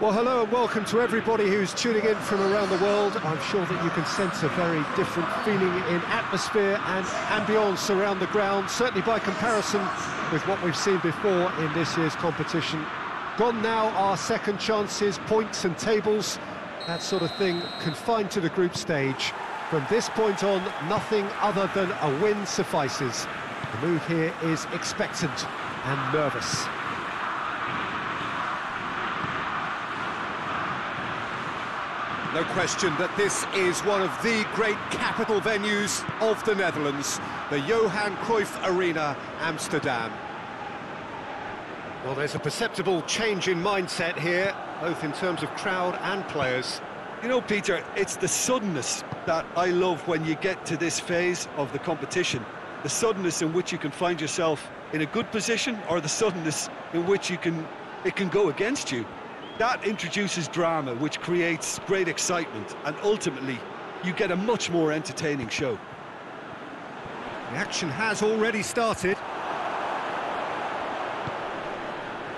Well, hello and welcome to everybody who's tuning in from around the world. I'm sure that you can sense a very different feeling in atmosphere and ambience around the ground, certainly by comparison with what we've seen before in this year's competition. Gone now are second chances, points and tables, that sort of thing confined to the group stage. From this point on, nothing other than a win suffices. The move here is expectant and nervous. No question that this is one of the great capital venues of the Netherlands, the Johan Cruyff Arena, Amsterdam. Well, there's a perceptible change in mindset here, both in terms of crowd and players. You know, Peter, it's the suddenness that I love when you get to this phase of the competition. The suddenness in which you can find yourself in a good position or the suddenness in which you can it can go against you. That introduces drama, which creates great excitement, and ultimately, you get a much more entertaining show. The action has already started.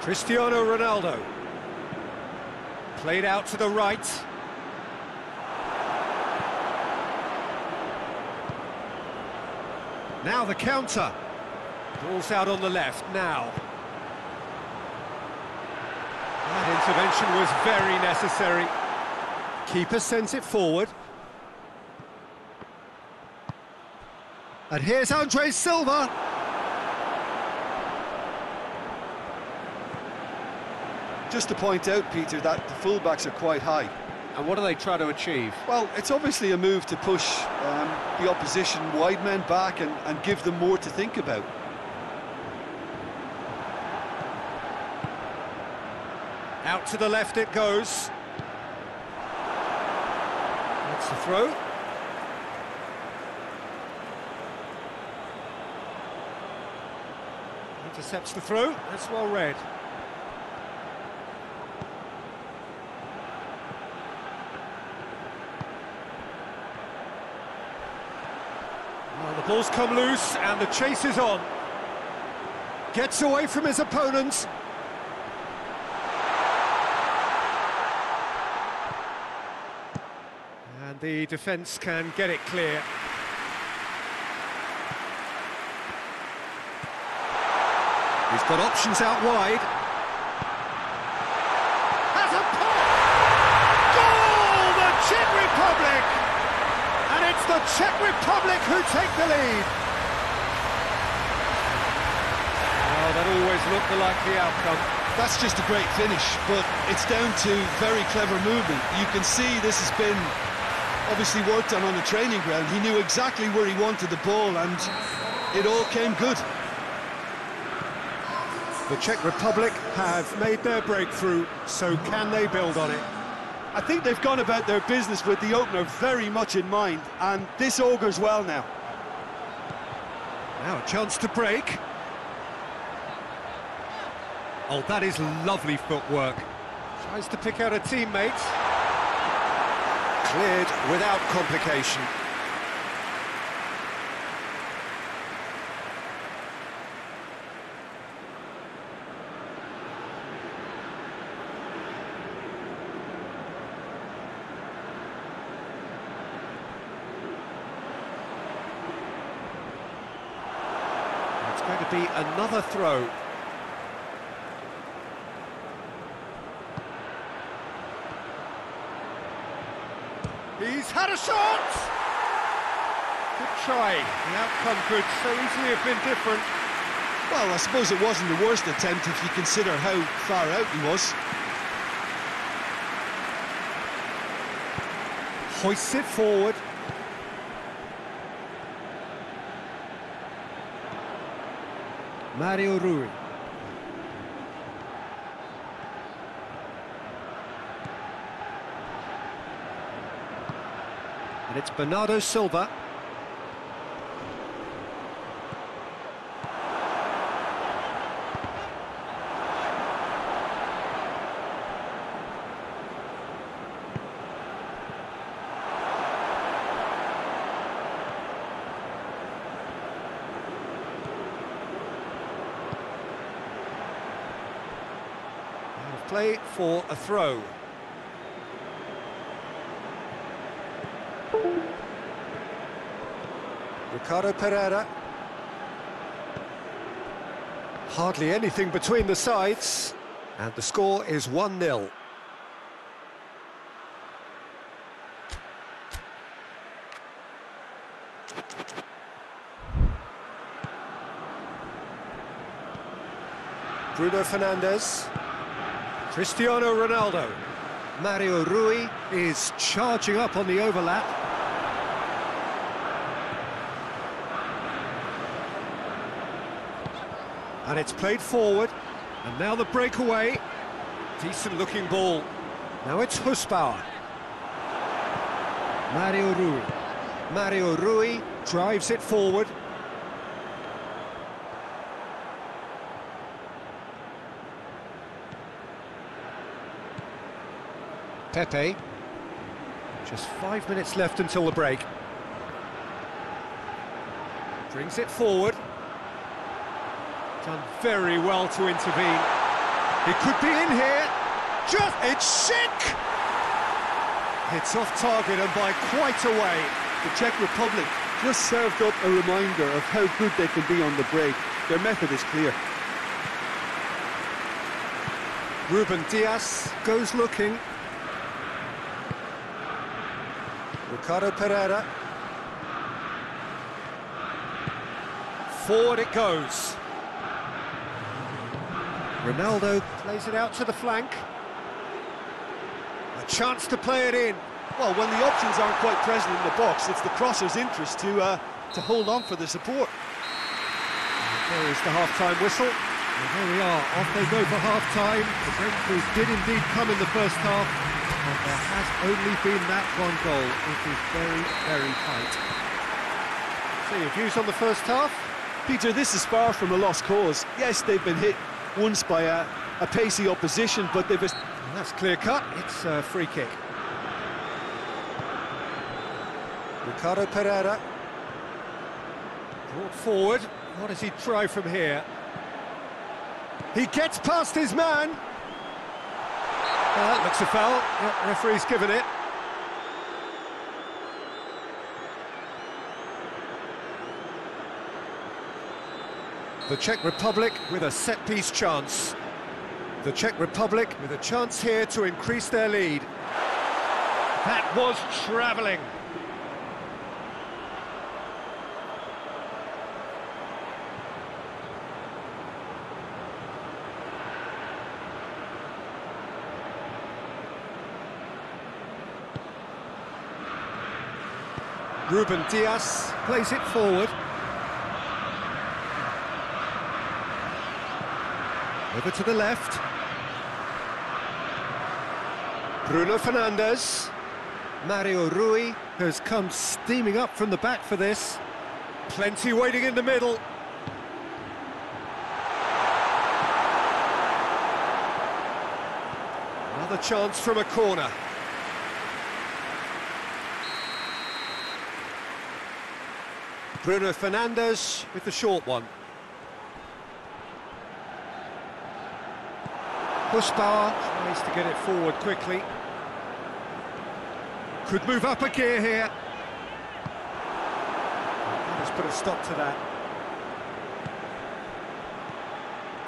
Cristiano Ronaldo. Played out to the right. Now the counter. Ball's out on the left, now. That intervention was very necessary. Keeper sends it forward. And here's Andre Silva. Just to point out, Peter, that the fullbacks are quite high. And what do they try to achieve? Well, it's obviously a move to push um, the opposition wide men back and, and give them more to think about. Out to the left it goes. That's the throw. Intercepts the throw. That's well read. Well, the ball's come loose and the chase is on. Gets away from his opponents. And the defence can get it clear. He's got options out wide. Has a pop! Goal! The Czech Republic! And it's the Czech Republic who take the lead. Well, that always looked the likely outcome. That's just a great finish, but it's down to very clever movement. You can see this has been obviously worked on on the training ground. He knew exactly where he wanted the ball and it all came good. The Czech Republic have made their breakthrough, so can they build on it? I think they've gone about their business with the opener very much in mind, and this augurs well now. Now a chance to break. Oh, that is lovely footwork. Tries to pick out a teammate. Cleared without complication. It's going to be another throw. He's had a shot! Good try. The outcome could so easily have been different. Well, I suppose it wasn't the worst attempt if you consider how far out he was. Hoists it forward. Mario Rui. And it's Bernardo Silva. Play for a throw. Ricardo Pereira. Hardly anything between the sides, and the score is 1-0. Bruno Fernandes. Cristiano Ronaldo. Mario Rui is charging up on the overlap. And it's played forward. And now the breakaway. Decent looking ball. Now it's Husbauer. Mario Rui. Mario Rui drives it forward. Pepe. Just five minutes left until the break. Brings it forward. Done very well to intervene. He could be in here. Just, it's sick! It's off target and by quite a way. The Czech Republic just served up a reminder of how good they can be on the break. Their method is clear. Ruben Dias goes looking. Ricardo Pereira. Forward it goes. Ronaldo plays it out to the flank. A chance to play it in. Well, when the options aren't quite present in the box, it's the crosser's interest to uh, to hold on for the support. There is the half-time whistle. And here we are, off they go for half-time. The breakthroughs did indeed come in the first half, and there has only been that one goal. It is very, very tight. So your views on the first half? Peter, this is far from a lost cause. Yes, they've been hit once by a, a pacey opposition, but they've... That's clear cut, it's a free kick. Ricardo Pereira. Brought forward. What does he try from here? He gets past his man. Oh, that looks a foul. Referee's given it. The Czech Republic with a set-piece chance. The Czech Republic with a chance here to increase their lead. That was travelling. Ruben Dias plays it forward. Over to the left. Bruno Fernandes. Mario Rui has come steaming up from the back for this. Plenty waiting in the middle. Another chance from a corner. Bruno Fernandes with the short one. Husbauer tries to get it forward quickly. Could move up a gear here. Let's put a stop to that.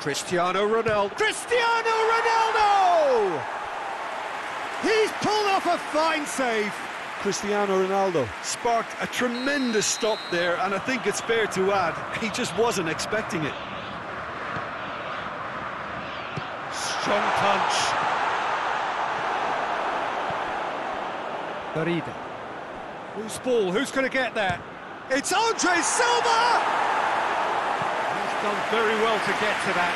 Cristiano Ronaldo. Cristiano Ronaldo! He's pulled off a fine save. Cristiano Ronaldo sparked a tremendous stop there, and I think it's fair to add, he just wasn't expecting it. Strong punch. Darida. Who's ball? Who's going to get there? It's Andre Silva! He's done very well to get to that.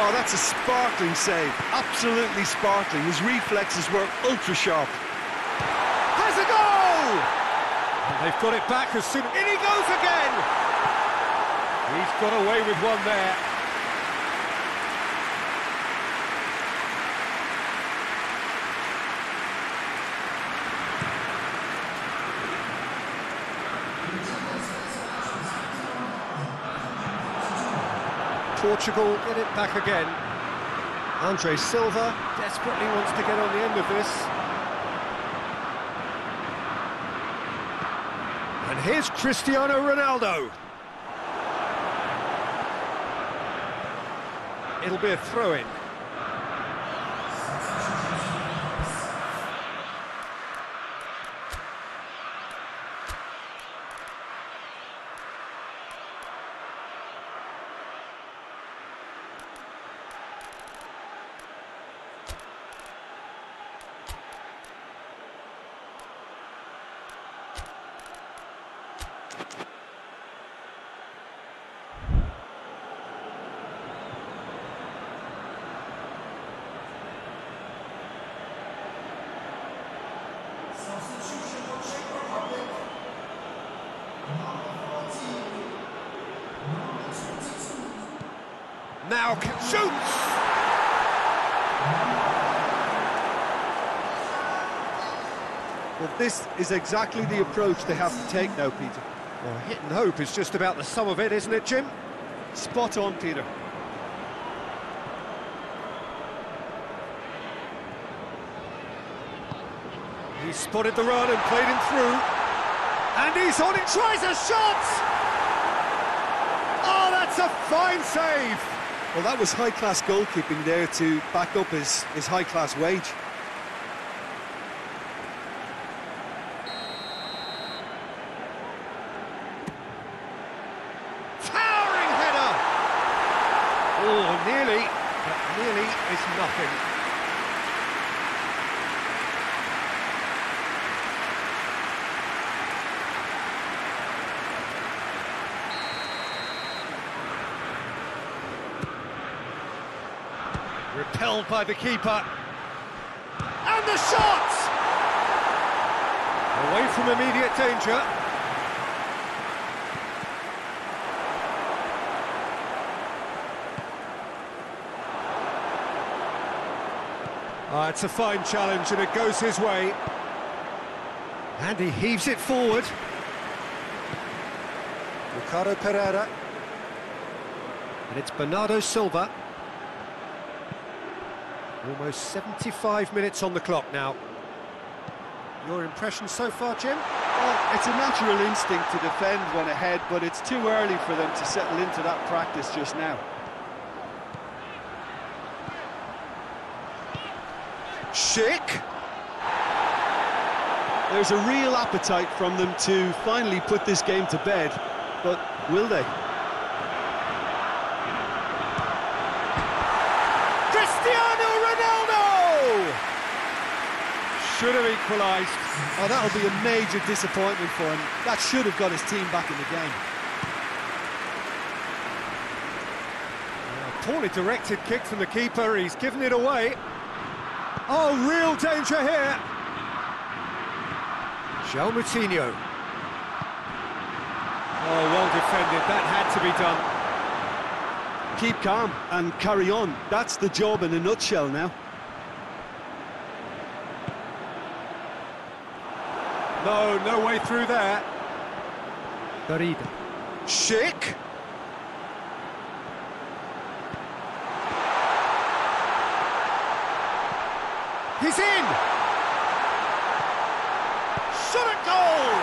Oh, that's a sparkling save. Absolutely sparkling. His reflexes were ultra sharp. Has a goal! And they've got it back as soon... In he goes again! He's got away with one there. Portugal get it back again. Andre Silva desperately wants to get on the end of this. And here's Cristiano Ronaldo. It'll be a throw-in. Now can shoots! Well, this is exactly the approach they have to take now, Peter. Well, hit and hope is just about the sum of it, isn't it, Jim? Spot on, Peter. He spotted the run and played him through. And he's on it, tries a shot! Oh, that's a fine save! Well, that was high-class goalkeeping there to back up his, his high-class wage. Towering header! Oh, nearly, but nearly is nothing. Repelled by the keeper. And the shot! Away from immediate danger. Ah, it's a fine challenge and it goes his way. And he heaves it forward. Ricardo Pereira. And it's Bernardo Silva. Almost 75 minutes on the clock now. Your impression so far, Jim? Well, it's a natural instinct to defend when ahead, but it's too early for them to settle into that practice just now. Schick. There's a real appetite from them to finally put this game to bed, but will they? Cristiano Ronaldo! Should have equalised. Oh, that'll be a major disappointment for him. That should have got his team back in the game. Oh, poorly directed kick from the keeper, he's given it away. Oh, real danger here. João Moutinho. Oh, well defended, that had to be done. Keep calm and carry on. That's the job in a nutshell now. No, no way through there. Darida. Schick. He's in! Shot at goal!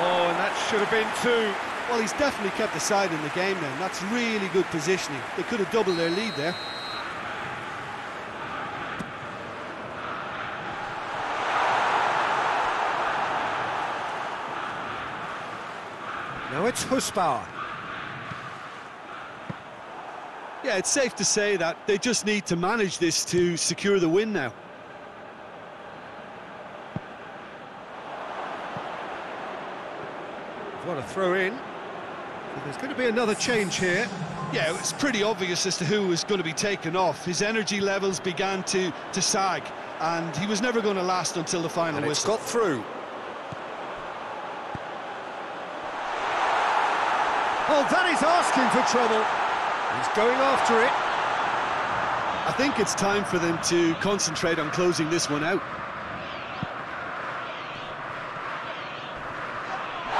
Oh, and that should have been two. Well, he's definitely kept the side in the game then. That's really good positioning. They could have doubled their lead there. It's Husbauer. Yeah, it's safe to say that they just need to manage this to secure the win now. What a throw in. There's going to be another change here. Yeah, it's pretty obvious as to who was going to be taken off. His energy levels began to, to sag, and he was never going to last until the final And it's whistle. got through. Oh, that is asking for trouble. He's going after it. I think it's time for them to concentrate on closing this one out.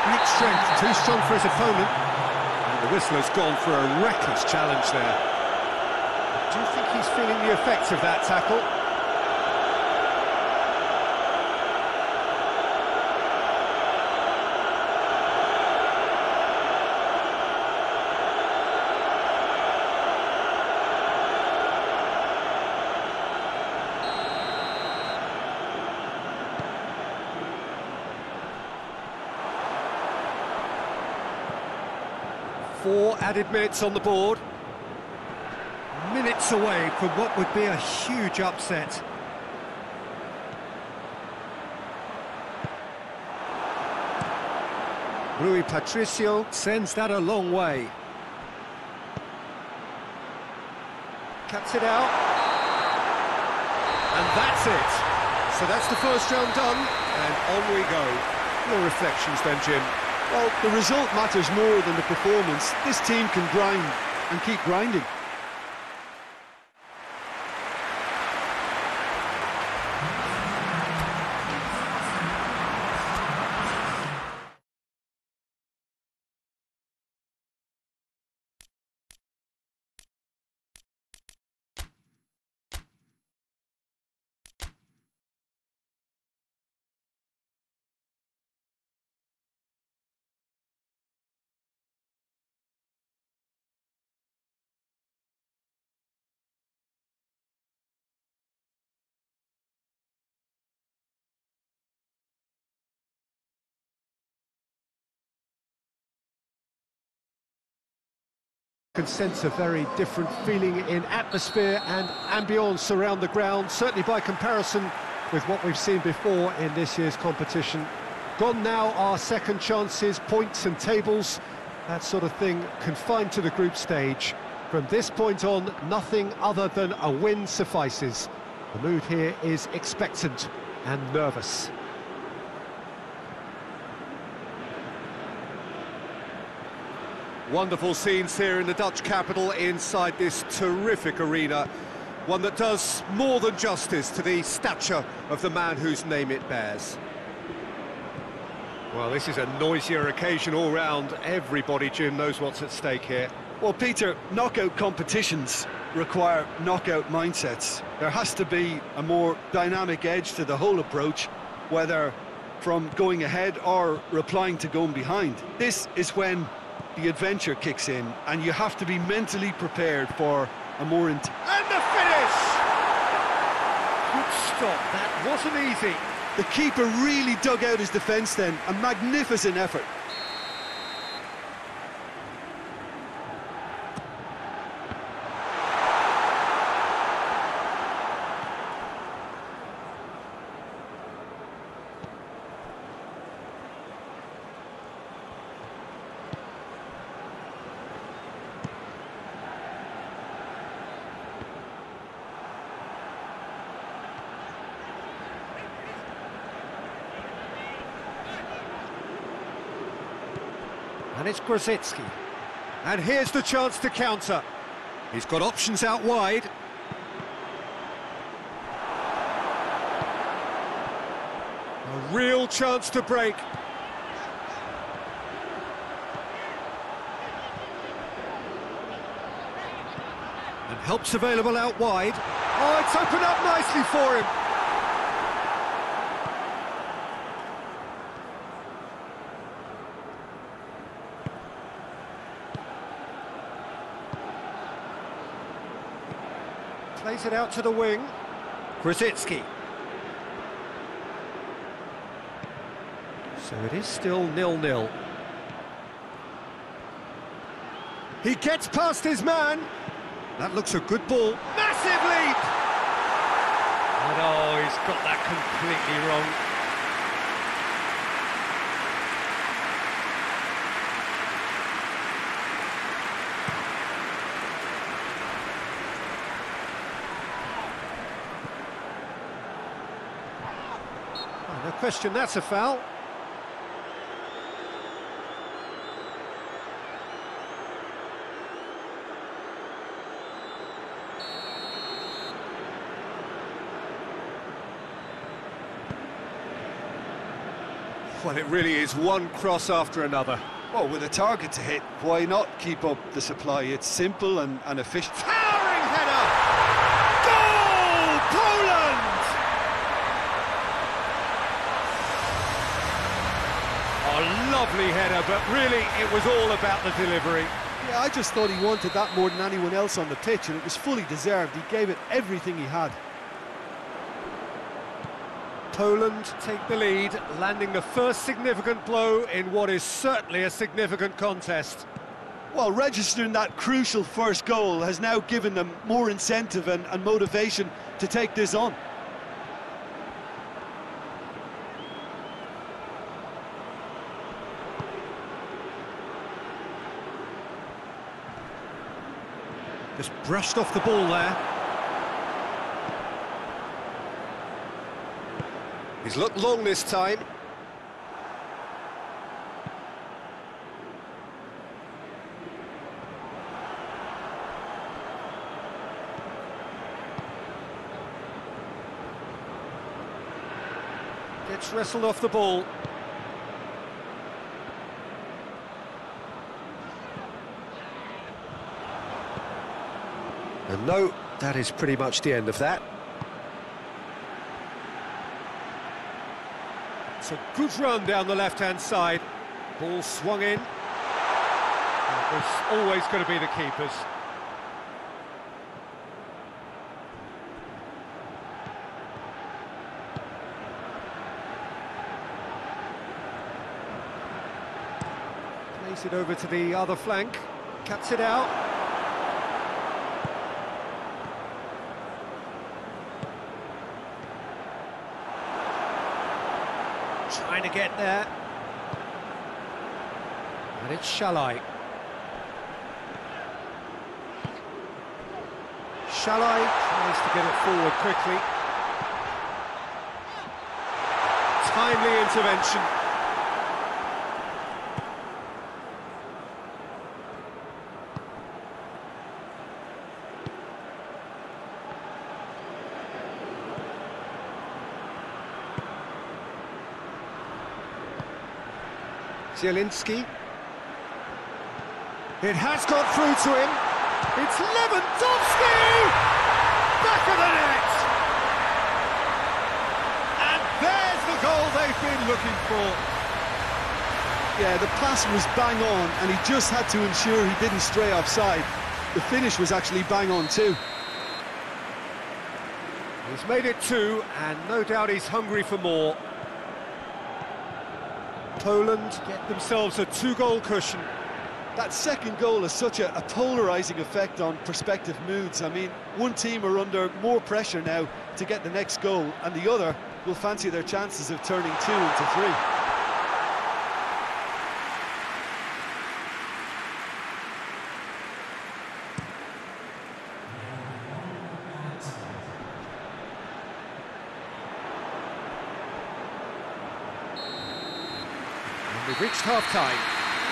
Great strength, too strong for his opponent. And the whistler's gone for a reckless challenge there. Do you think he's feeling the effects of that tackle? Added minutes on the board. Minutes away from what would be a huge upset. Rui Patricio sends that a long way. Cuts it out. And that's it. So that's the first round done, and on we go. Your reflections then, Jim? Well, the result matters more than the performance. This team can grind and keep grinding. Can sense a very different feeling in atmosphere and ambience around the ground, certainly by comparison with what we've seen before in this year's competition. Gone now are second chances, points and tables, that sort of thing confined to the group stage. From this point on, nothing other than a win suffices. The mood here is expectant and nervous. Wonderful scenes here in the Dutch capital inside this terrific arena. One that does more than justice to the stature of the man whose name it bears. Well, this is a noisier occasion all round. Everybody, Jim, knows what's at stake here. Well, Peter, knockout competitions require knockout mindsets. There has to be a more dynamic edge to the whole approach, whether from going ahead or replying to going behind. This is when the adventure kicks in, and you have to be mentally prepared for a more... Intense... And the finish! Good stop, that wasn't easy. The keeper really dug out his defence then, a magnificent effort. It's. And here's the chance to counter. He's got options out wide. A real chance to break. And help's available out wide. Oh, it's opened up nicely for him. Plays it out to the wing. Grosicki. So it is still nil-nil. He gets past his man. That looks a good ball. Massive leap! And oh, he's got that completely wrong. Question, that's a foul. Well, it really is one cross after another. Well, with a target to hit, why not keep up the supply? It's simple and, and efficient. Towering header! lovely header, but really it was all about the delivery. Yeah, I just thought he wanted that more than anyone else on the pitch, and it was fully deserved. He gave it everything he had. Poland take the lead, landing the first significant blow in what is certainly a significant contest. Well, registering that crucial first goal has now given them more incentive and, and motivation to take this on. Just brushed off the ball there. He's looked long this time. Gets wrestled off the ball. No, that is pretty much the end of that. It's a good run down the left-hand side. Ball swung in. It was always going to be the keeper's. Place it over to the other flank. Cuts it out. Trying to get there. And it's Szalai. Szalai tries to get it forward quickly. Timely intervention. Zielinski. It has got through to him. It's Lewandowski! Back of the net! And there's the goal they've been looking for. Yeah, the pass was bang on, and he just had to ensure he didn't stray offside. The finish was actually bang on too. He's made it two, and no doubt he's hungry for more. Poland get themselves a two-goal cushion. That second goal has such a, a polarising effect on prospective moods. I mean, one team are under more pressure now to get the next goal, and the other will fancy their chances of turning two into three. Reached half-time.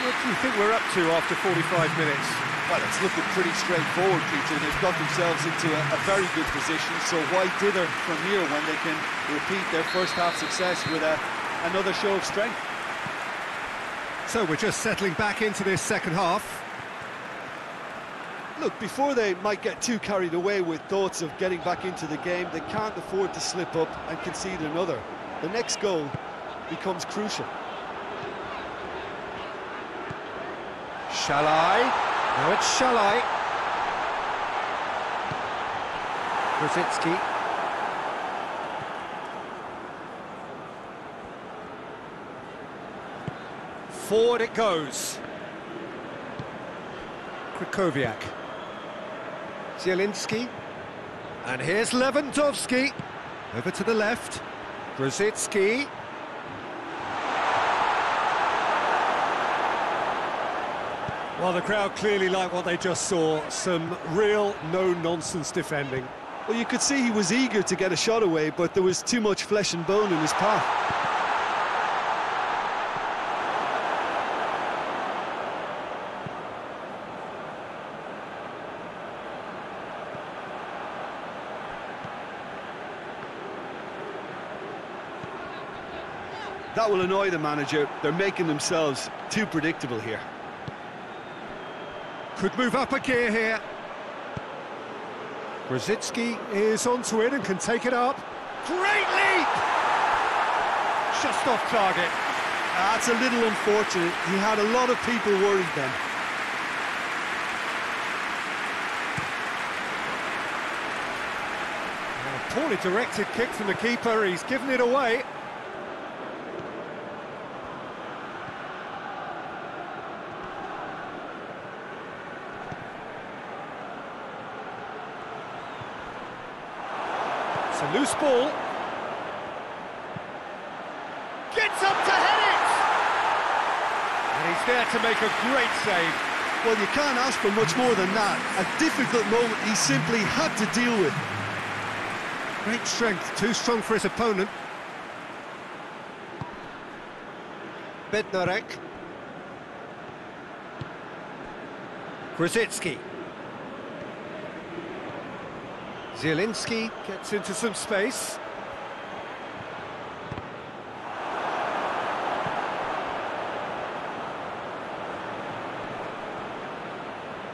What do you think we're up to after 45 minutes? Well, it's looking pretty straightforward, Peter. They've got themselves into a, a, very good position, so why dither from here when they can repeat their first half success with a, another show of strength? So we're just settling back into this second half. Look, before they might get too carried away with thoughts of getting back into the game, they can't afford to slip up and concede another. The next goal becomes crucial. Szalai. Now it's Szalai. Grosicki. Forward it goes. Krychowiak. Zielinski. And here's Lewandowski. Over to the left. Grosicki. Well, the crowd clearly liked what they just saw. Some real no-nonsense defending. Well, you could see he was eager to get a shot away, but there was too much flesh and bone in his path. That will annoy the manager. They're making themselves too predictable here. Could move up a gear here. Grosicki is onto it and can take it up. Great leap! Just off target. That's a little unfortunate. He had a lot of people worried then. A poorly directed kick from the keeper, he's given it away. Loose ball. Gets up to head it! And he's there to make a great save. Well, you can't ask for much more than that. A difficult moment he simply had to deal with. Great strength, too strong for his opponent. Bednarek. Grosicki. Zielinski gets into some space.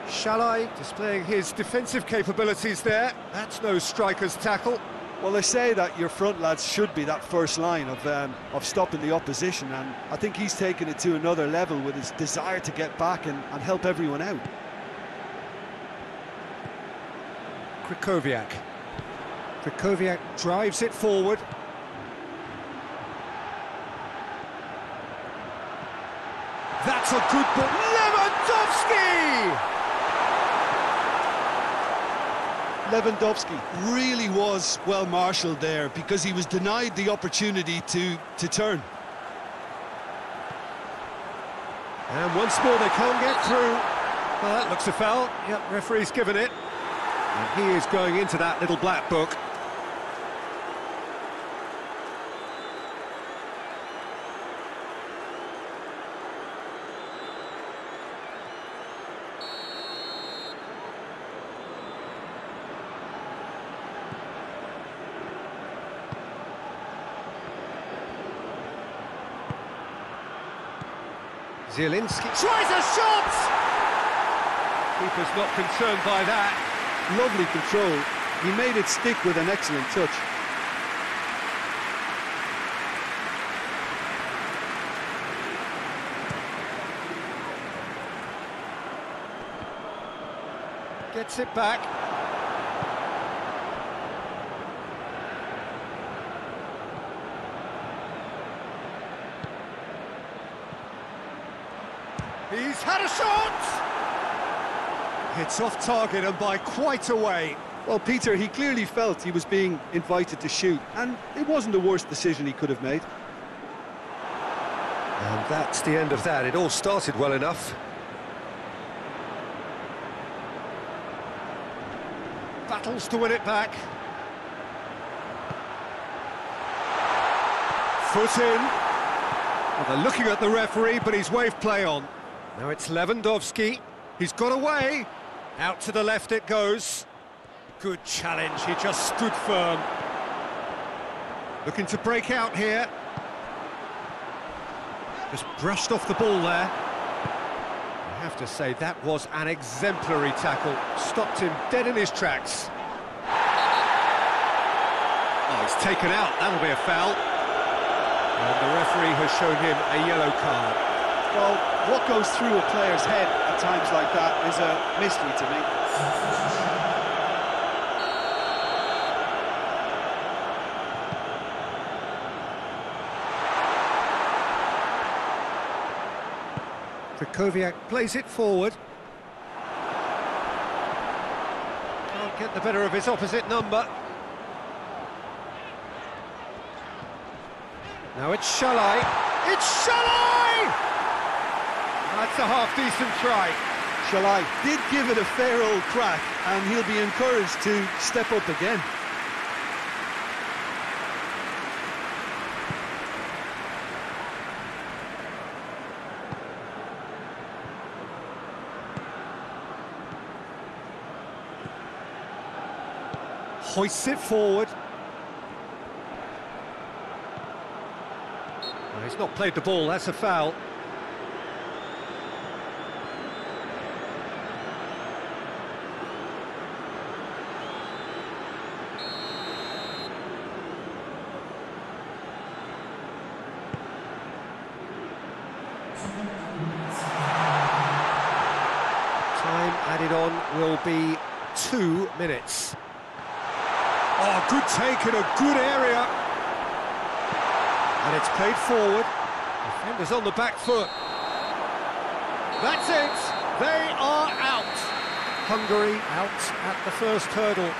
Szalai displaying his defensive capabilities there. That's no striker's tackle. Well, they say that your front lads should be that first line of um, of stopping the opposition, and I think he's taken it to another level with his desire to get back and, and help everyone out. Krychowiak. Krychowiak drives it forward. That's a good ball. Lewandowski! Lewandowski really was well marshalled there because he was denied the opportunity to, to turn. And once more they can't get through. Well, that looks a foul. Yep, referee's given it. And he is going into that little black book. Zielinski tries a shot! Keeper's not concerned by that. Lovely control. He made it stick with an excellent touch. Gets it back. He's had a shot! It's off target and by quite a way. Well, Peter, he clearly felt he was being invited to shoot, and it wasn't the worst decision he could have made. And that's the end of that. It all started well enough. Battles to win it back. Foot in. Well, they're looking at the referee, but he's waved play on. Now it's Lewandowski. He's got away. Out to the left it goes. Good challenge. He just stood firm. Looking to break out here. Just brushed off the ball there. I have to say, that was an exemplary tackle. Stopped him dead in his tracks. Oh, he's taken out. That'll be a foul. And the referee has shown him a yellow card. Well, what goes through a player's head at times like that is a mystery to me. Krychowiak plays it forward. Can't get the better of his opposite number. Now it's Szalai. It's Szalai! That's a half-decent try. Szalai did give it a fair old crack, and he'll be encouraged to step up again. Hoists it forward. Well, he's not played the ball, that's a foul. added on will be two minutes. Oh, good take in a good area. And it's played forward. Defenders on the back foot. That's it. They are out. Hungary out at the first hurdle.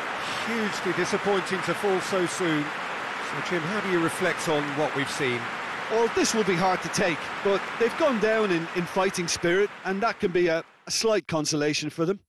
Hugely disappointing to fall so soon. So, Jim, how do you reflect on what we've seen? Well, this will be hard to take, but they've gone down in, in fighting spirit, and that can be a, a slight consolation for them.